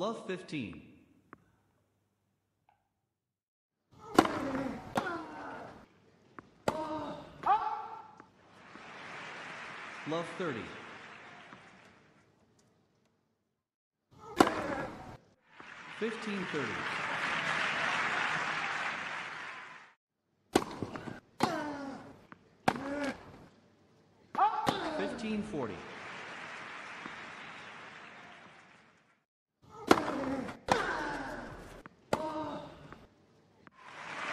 Love 15. Love 30. Fifteen thirty. Fifteen forty.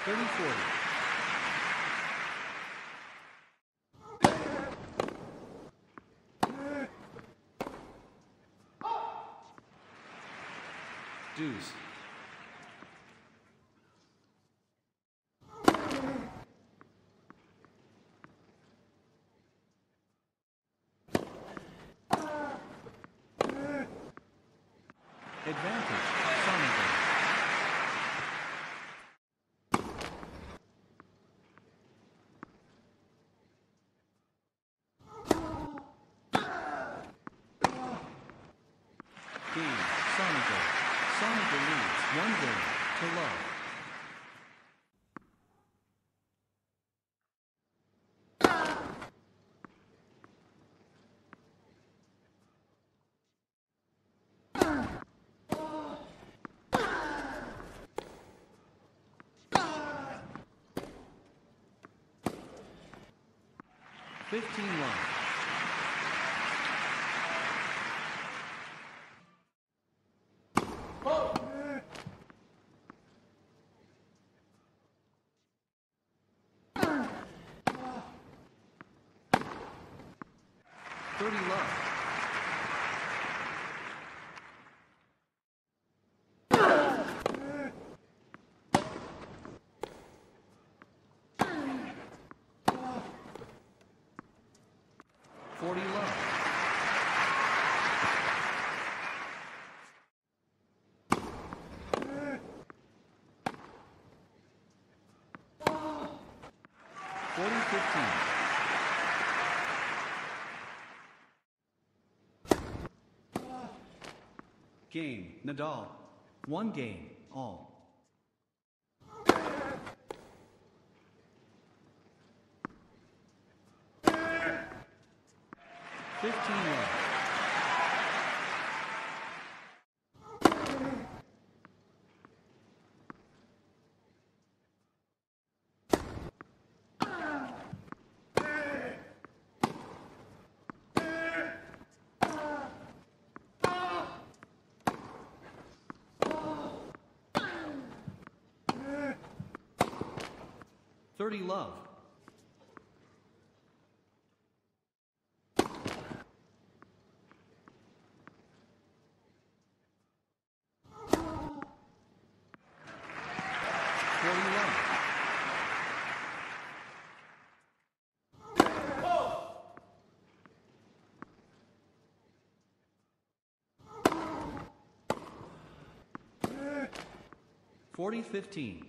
Thirty forty. Deuce. Advantage. Sonego. Game. Sonego. Sonego leads one game to love. Fifteen. Forty love. Forty fifteen. Game. Nadal. One game. All. Fifteen love. Forty love. Forty fifteen.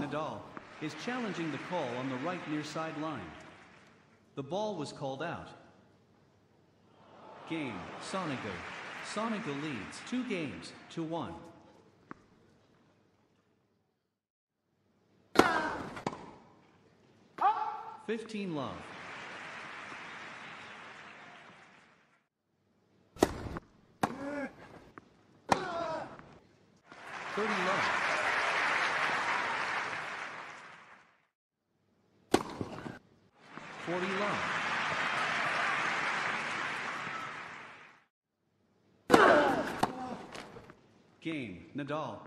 Nadal is challenging the call on the right near side line. The ball was called out. Game, Sonego. Sonego leads two games to one. Fifteen love. Thirty love. Forty love. Game, Nadal.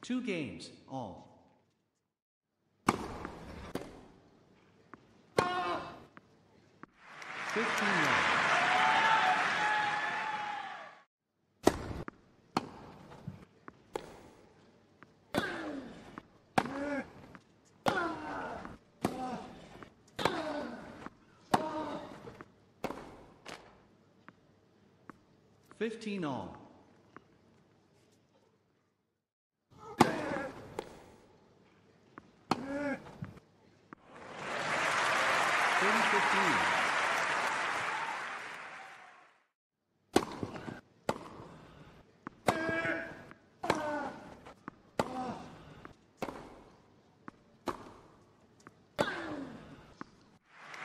Two games, all. Fifteen love. Fifteen all.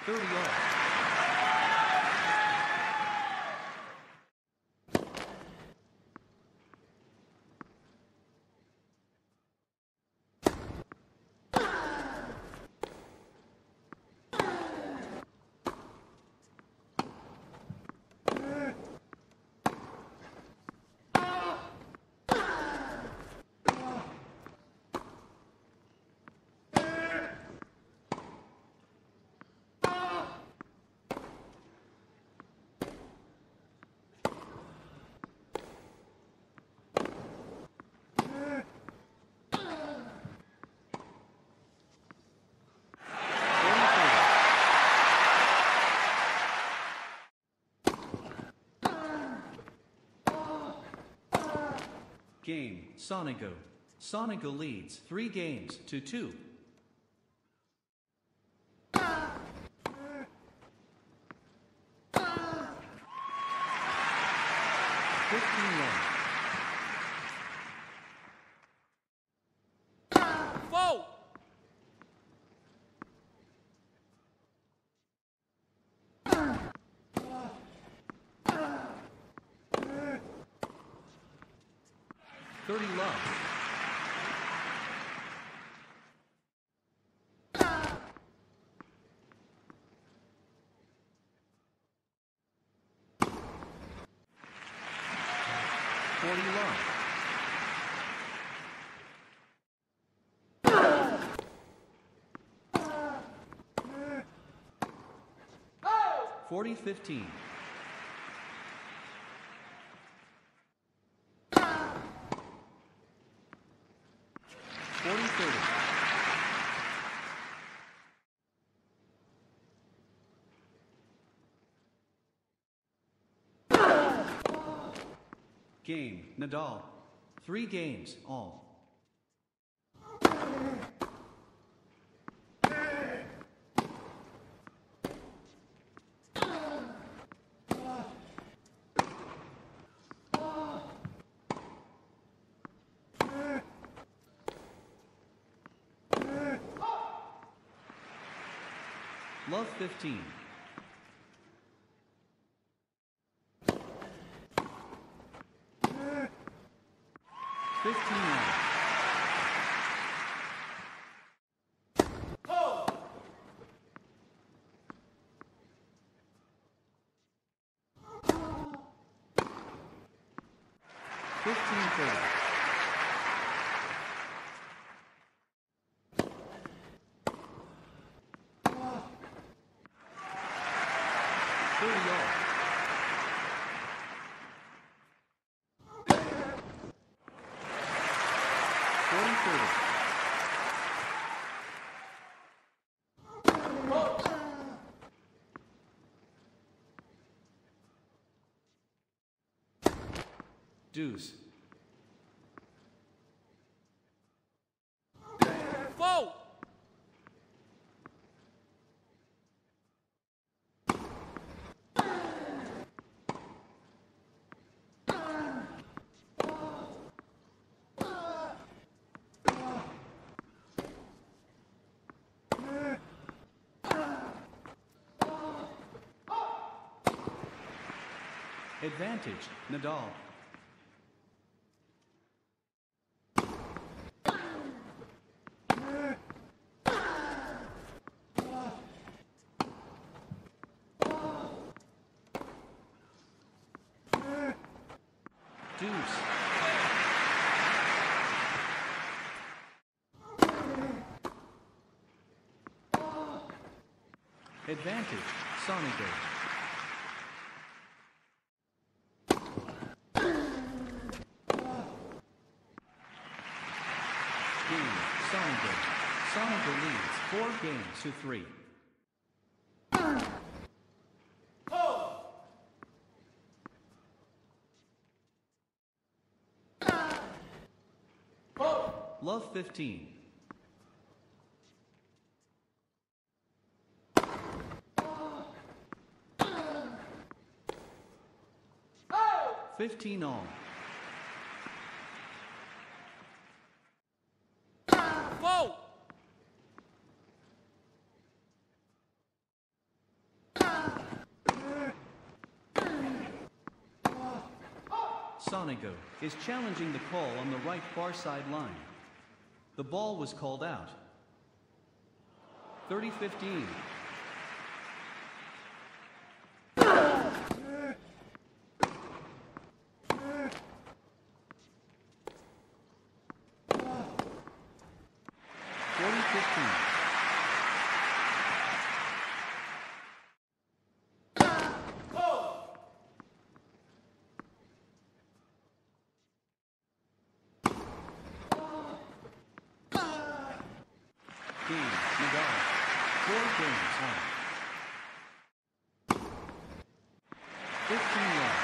30 all. Game, Sonego. Sonego leads three games to two. 30 love. Forty fifteen. Game, Nadal. Three games, all. Love 15. Fifteen one. Fifteen thirty. Thirty all. Forty thirty. Deuce. Whoa! Advantage, Nadal. Deuce. Advantage, Sonego. Game, Sonego. Sonego leads four games to three. Love 15. Fifteen all. Sonego, is challenging the call on the right far side line. The ball was called out. 30 15. Forty fifteen. Game, Nadal. Four games on. 15 love.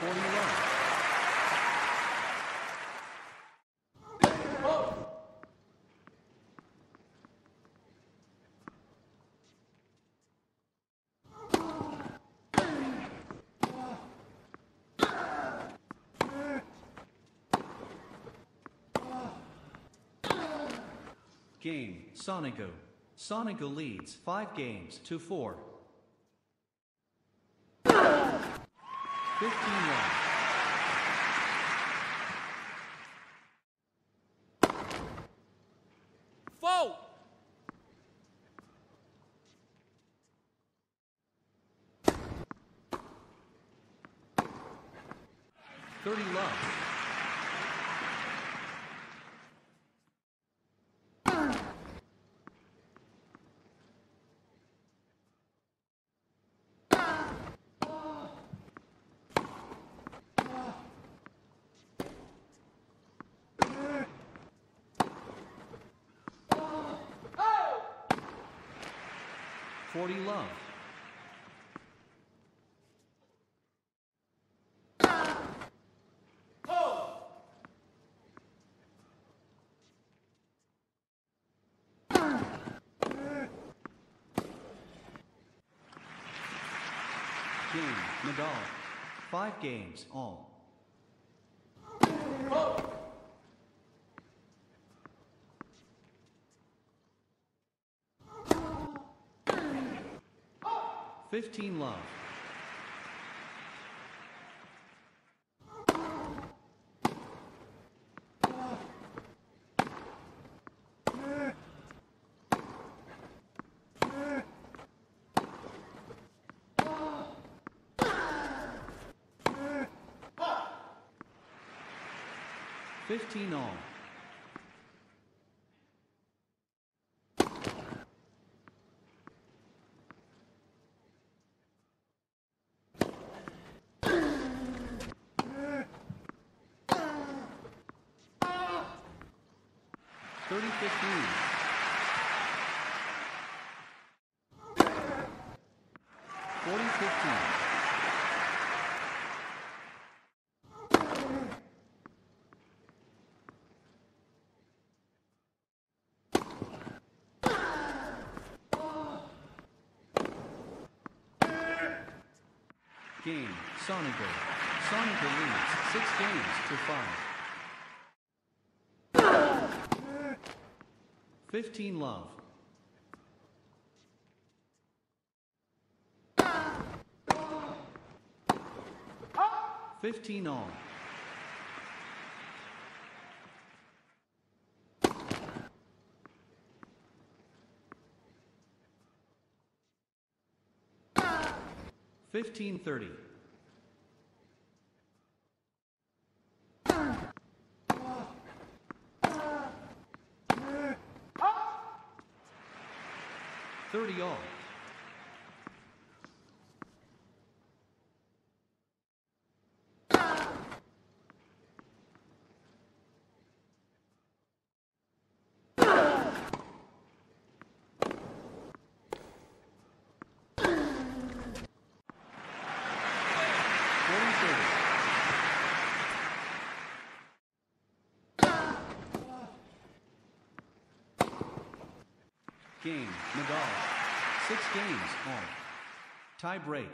Thirty love. Forty love. Game, Sonego. Sonego leads five games to four. 15 love. Thirty love. Forty love. Game, Nadal. Five games, all. Fifteen love. Fifteen all. Thirty fifteen. Forty fifteen. Game, Sonego. Sonego leads six games to five. Fifteen love. Fifteen all. Fifteen. Thirty all. Forty thirty. Game. Nadal. Six games. All. Tie break.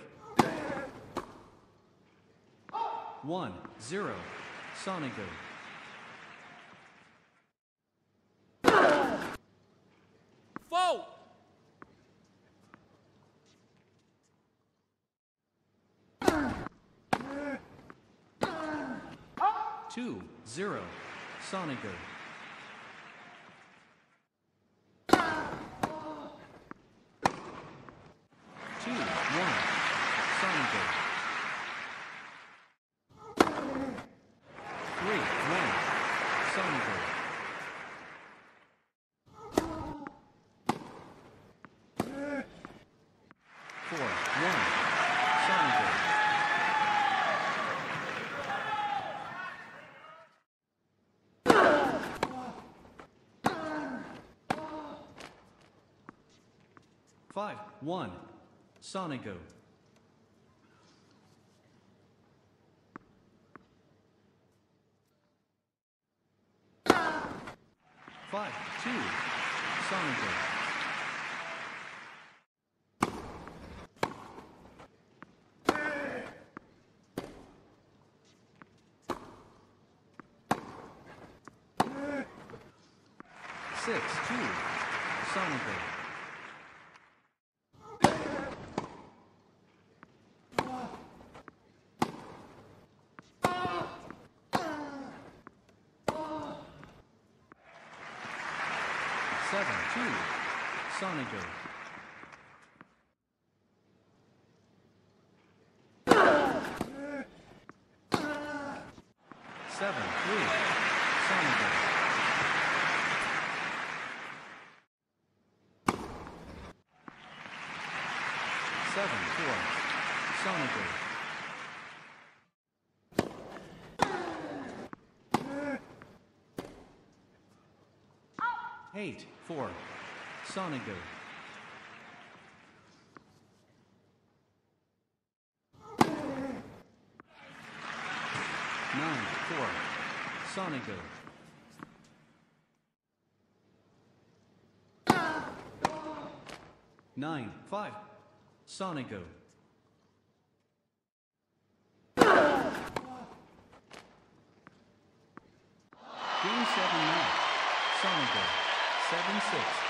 1 0. Sonego. Fault. Two zero. Sonego. Two one. Sonego. Three one. Sonego. Four one. Sonego. Five, one. Sonego. Five, two. Sonego. Six, two. Sonego. Seven, two. Sonego. Seven, three. Sonego. Seven, four. Sonego. Eight, four. Sonego. Nine, four. Sonego. Nine, five. Sonego. Game seven match. Sonego. Seven, six.